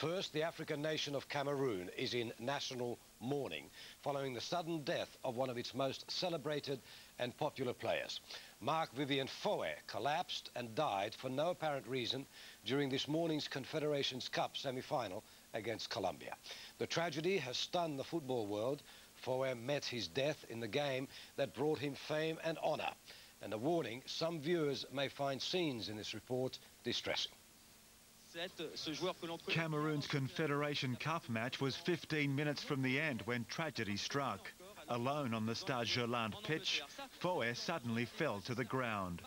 First, the African nation of Cameroon is in national mourning following the sudden death of one of its most celebrated and popular players. Marc Vivien Foé collapsed and died for no apparent reason during this morning's Confederations Cup semi-final against Colombia. The tragedy has stunned the football world. Foé met his death in the game that brought him fame and honour. And a warning, some viewers may find scenes in this report distressing. Cameroon's Confederation Cup match was 15 minutes from the end when tragedy struck. Alone on the Stade Gerland pitch, Foé suddenly fell to the ground.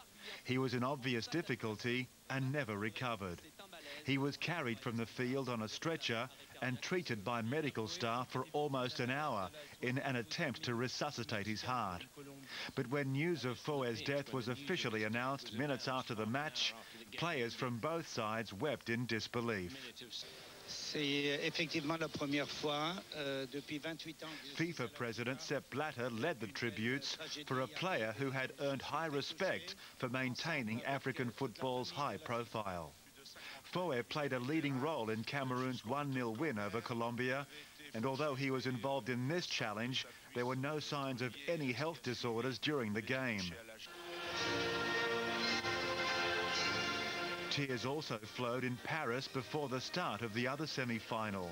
He was in obvious difficulty and never recovered. He was carried from the field on a stretcher and treated by medical staff for almost an hour in an attempt to resuscitate his heart. But when news of Foé's death was officially announced minutes after the match, players from both sides wept in disbelief. Euh, FIFA President Sepp Blatter led the tributes for a player who had earned high respect for maintaining African football's high profile. Foé played a leading role in Cameroon's 1-0 win over Colombia, and although he was involved in this challenge, there were no signs of any health disorders during the game. Tears also flowed in Paris before the start of the other semi-final.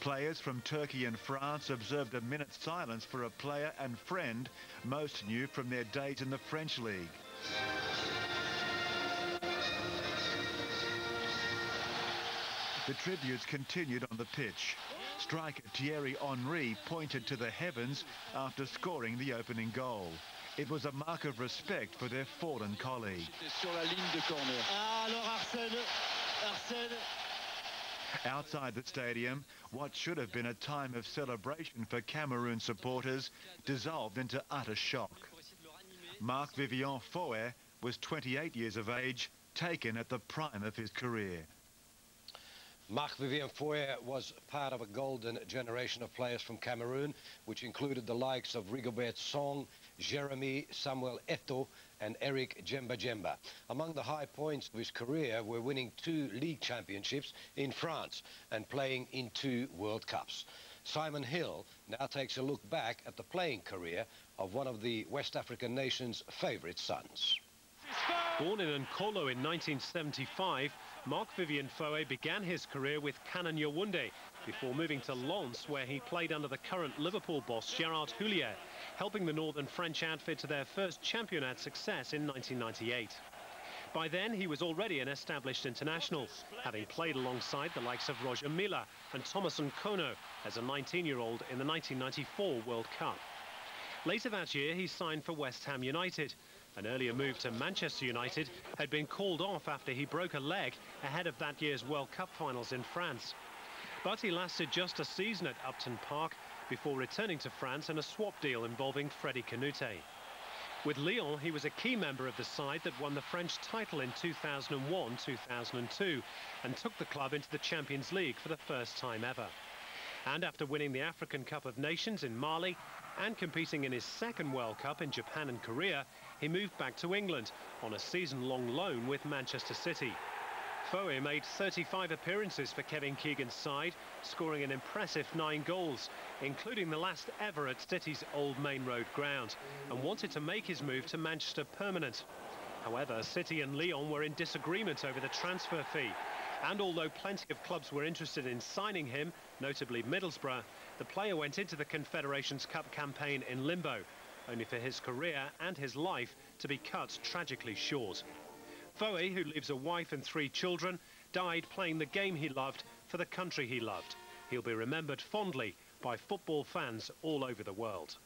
Players from Turkey and France observed a minute's silence for a player and friend most knew from their days in the French league. The tributes continued on the pitch. Striker Thierry Henry pointed to the heavens after scoring the opening goal. It was a mark of respect for their fallen colleague. Outside the stadium, what should have been a time of celebration for Cameroon supporters dissolved into utter shock. Marc Vivien Foé was 28 years of age, taken at the prime of his career. Marc Vivien Foé was part of a golden generation of players from Cameroon, which included the likes of Rigobert Song, Geremi Samuel Eto'o, and Eric Djemba-Djemba. Among the high points of his career were winning two league championships in France and playing in two World Cups. Simon Hill now takes a look back at the playing career of one of the West African nation's favourite sons. Born in Nkolo in 1975, Marc Vivien Foé began his career with Canon Yaoundé before moving to Lens, where he played under the current Liverpool boss Gerard Houllier, helping the Northern French outfit to their first championat success in 1998. By then, he was already an established international, having played alongside the likes of Roger Milla and Thomas Nkono as a 19-year-old in the 1994 World Cup. Later that year, he signed for West Ham United, an earlier move to Manchester United had been called off after he broke a leg ahead of that year's World Cup finals in France. But he lasted just a season at Upton Park before returning to France in a swap deal involving Freddy Kanouté. With Lyon, he was a key member of the side that won the French title in 2001-2002 and took the club into the Champions League for the first time ever. And after winning the African Cup of Nations in Mali and competing in his second World Cup in Japan and Korea, he moved back to England on a season-long loan with Manchester City. Foé made 35 appearances for Kevin Keegan's side, scoring an impressive nine goals, including the last ever at City's old Maine Road ground, and wanted to make his move to Manchester permanent. However, City and Lyon were in disagreement over the transfer fee, and although plenty of clubs were interested in signing him, notably Middlesbrough, the player went into the Confederations Cup campaign in limbo, only for his career and his life to be cut tragically short. Foé, who leaves a wife and three children, died playing the game he loved for the country he loved. He'll be remembered fondly by football fans all over the world.